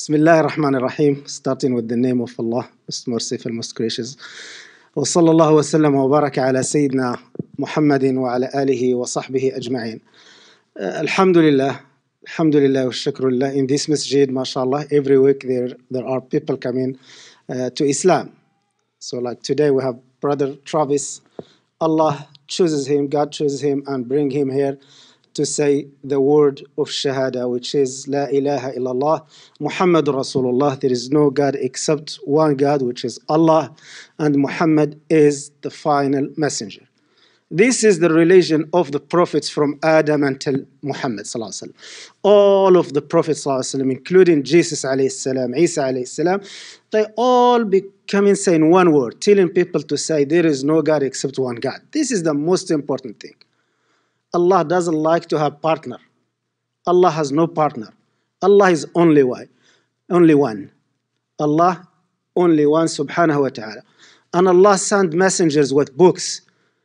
Bismillah ar-Rahman ar-Rahim, starting with the name of Allah, most merciful, most gracious. وصلى الله وسلم وبارك على سيدنا محمد وعلى آله وصحبه أجمعين. Uh, Alhamdulillah, Alhamdulillah, Shukrullah. In this masjid, mashallah, every week there, there are people coming uh, to Islam. So, like today, we have Brother Travis. Allah chooses him, God chooses him, and bring him here to say the word of Shahada, which is La ilaha illallah, Muhammad Rasulullah. There is no God except one God, which is Allah, and Muhammad is the final messenger. This is the religion of the prophets from Adam until Muhammad. All of the prophets, including Jesus, salam, Isa, salam, they all become saying one word, telling people to say there is no God except one God. This is the most important thing. Allah doesn't like to have partner. Allah has no partner. Allah is only one. Only one. Allah only one subhanahu wa ta'ala. And Allah sent messengers with books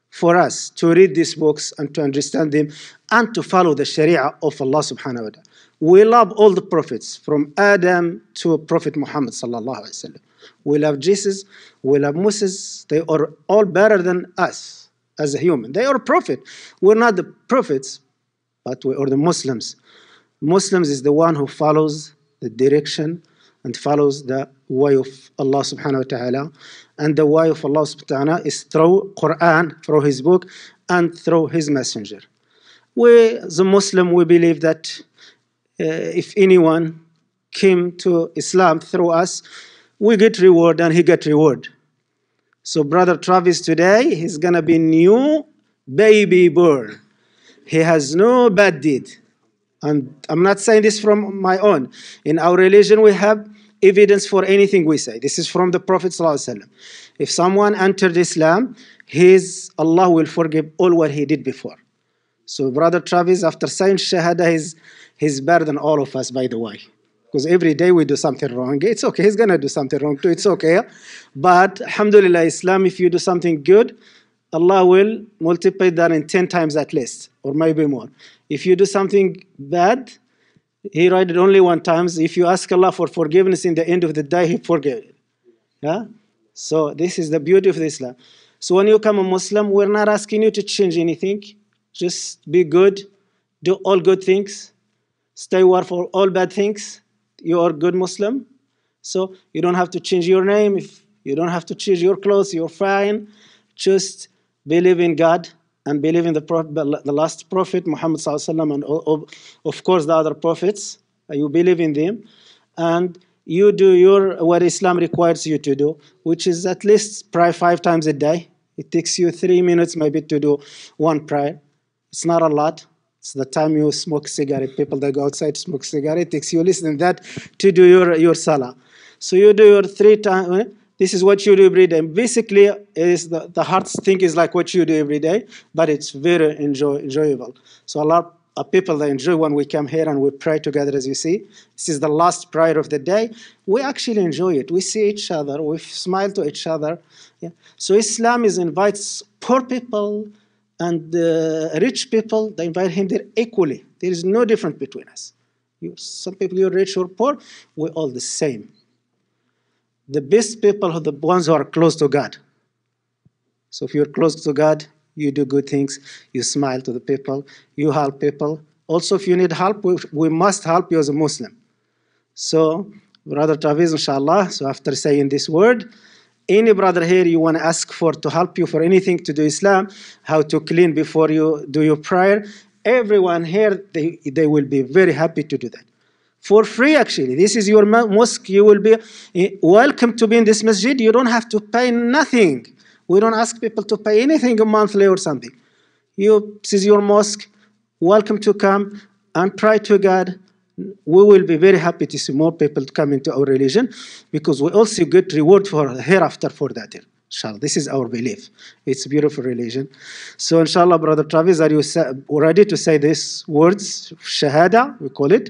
for us to read these books and to understand them and to follow the sharia of Allah subhanahu wa ta'ala. We love all the prophets from Adam to Prophet Muhammad sallallahu alaihi wasallam. We love Jesus, we love Moses. They are all better than us as a human. They are prophet. We're not the prophets, but we are the Muslims. Muslims is the one who follows the direction and follows the way of Allah subhanahu wa ta'ala. And the way of Allah subhanahu wa ta'ala is through Quran, through His book, and through His messenger. We, the Muslim, we believe that uh, if anyone came to Islam through us, we get reward and he get reward. So brother Travis today, he's gonna be new baby born. He has no bad deed. And I'm not saying this from my own. In our religion, we have evidence for anything we say. This is from the Prophet ﷺ. If someone entered Islam, his Allah will forgive all what he did before. So brother Travis, after saying Shahada, he's, he's better than all of us, by the way. Because every day we do something wrong. It's okay, he's gonna do something wrong too, it's okay. But Alhamdulillah, Islam, if you do something good, Allah will multiply that in 10 times at least, or maybe more. If you do something bad, he write it only one times. If you ask Allah for forgiveness in the end of the day, He forgive it. Yeah? So this is the beauty of Islam. So when you become a Muslim, we're not asking you to change anything. Just be good, do all good things, stay away from all bad things. You are good Muslim. So you don't have to change your name. If you don't have to change your clothes, you're fine. Just believe in God and believe in the, the last prophet, Muhammad sallallahu and of course the other prophets. You believe in them, and you do your what Islam requires you to do, which is at least pray five times a day. It takes you three minutes maybe to do one prayer. It's not a lot. The time you smoke cigarette. People that go outside smoke cigarette. Takes you less than that to do your, your salah. So you do your three times eh? this is what you do every day. Basically, is the, the hard thing is like what you do every day, but it's very enjoy, enjoyable. So a lot of people that enjoy when we come here and we pray together, as you see. This is the last prayer of the day. We actually enjoy it. We see each other. We smile to each other. Yeah. So Islam is invites poor people and uh, rich people. They invite him there equally. There is no difference between us. You, some people you're rich or poor. We're all the same the best people are the ones who are close to God. So if you're close to God, you do good things, you smile to the people, you help people. Also, if you need help, we, we must help you as a Muslim. So, Brother Travis, inshallah, so after saying this word, any brother here you want to ask for to help you for anything to do Islam, how to clean before you do your prayer, everyone here, they, they will be very happy to do that for free actually. This is your mosque. You will be eh, welcome to be in this masjid. You don't have to pay nothing. We don't ask people to pay anything monthly or something. You, this is your mosque. Welcome to come and pray to God. We will be very happy to see more people come into our religion because we also get reward for hereafter for that. Inshallah, this is our belief. It's a beautiful religion. So, inshallah, Brother Travis, are you ready to say these words? Shahada, we call it.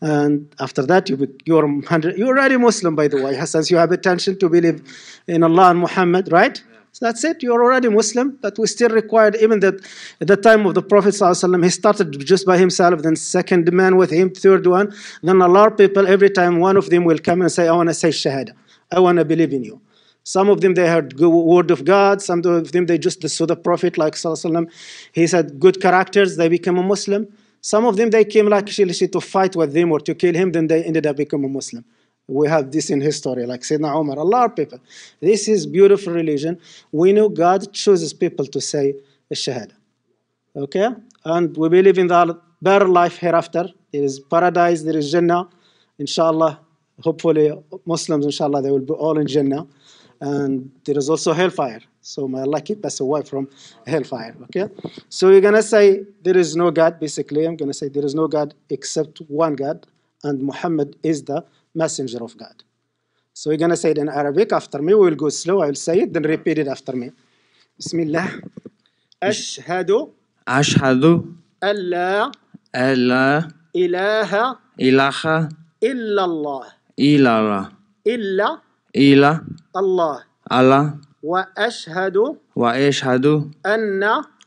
And after that, you, you're, you're already Muslim, by the way, since you have attention to believe in Allah and Muhammad, right? So that's it. You're already Muslim. But we still required, even that at the time of the Prophet ﷺ, he started just by himself, then second man with him, third one. Then a lot of people, every time one of them will come and say, I want to say Shahada. I want to believe in you. Some of them they heard good word of God. Some of them they just saw the Prophet like Sallallahu He said good characters. They became a Muslim. Some of them they came like to fight with them or to kill him. Then they ended up becoming a Muslim. We have this in history, like Sayyidina Umar, a lot of people. This is beautiful religion. We know God chooses people to say Shahada. Okay? And we believe in the better life hereafter. There is paradise, there is Jannah. Inshallah, hopefully Muslims, inshallah, they will be all in Jannah. And there is also hellfire. So may Allah keep us away from hellfire. Okay? So you're gonna say there is no God, basically. I'm gonna say there is no God except one God, and Muhammad is the messenger of God. So you're going to say it in Arabic after me. We'll go slow. I'll say it, then repeat it after me. Bismillah. Ashhadu. Ashhadu. Allah. Allah. Ilaha. Ilaha. Illallah. Illallah. Illa. Illa. Allah. Allah. وأشهد وأشهد أن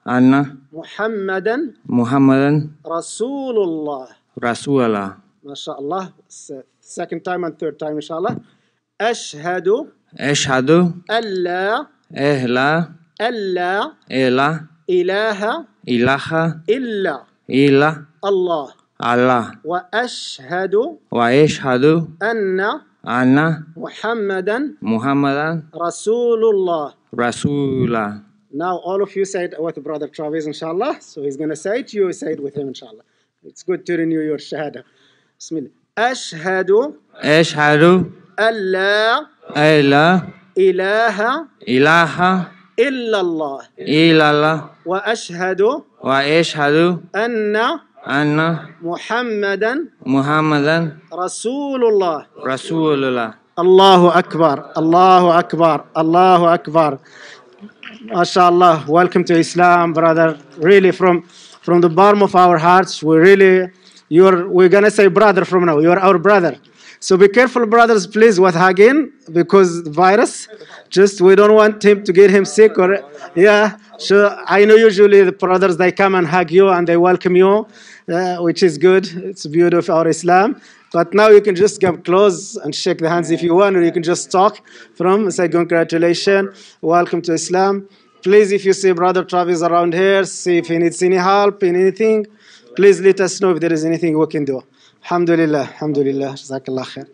أن محمدا محمدا رسول الله رسول الله ما شاء الله second time and third time inshallah أشهد أشهد أن لا إلا ألا إلا إله إله إلا إلا الله الله وأشهد وأشهد أن أن محمدا محمدا رسول الله رسول الله Now all of you say it with brother Travis inshallah. So he's going to say it, you say it with him inshallah. It's good to renew your shahada. بسم الله أشهد أشهد أن لا ألا إله إله إلا الله. إلا الله. وأشهد وأشهد أن أن محمدا محمدا رسول الله رسول الله الله أكبر الله أكبر الله أكبر. MashaAllah, welcome to Islam, brother. Really, from from the bottom of our hearts, we really, you're, we're gonna say brother from now. You're our brother. So be careful, brothers, please, with hugging because virus. Just we don't want him to get him sick or yeah. So I know usually the brothers they come and hug you and they welcome you, uh, which is good. It's beauty of our Islam. But now you can just get close and shake the hands if you want, or you can just talk from say congratulations, welcome to Islam. Please, if you see Brother Travis around here, see if he needs any help in anything, please let us know if there is anything we can do. Alhamdulillah, alhamdulillah, jazakallah khair.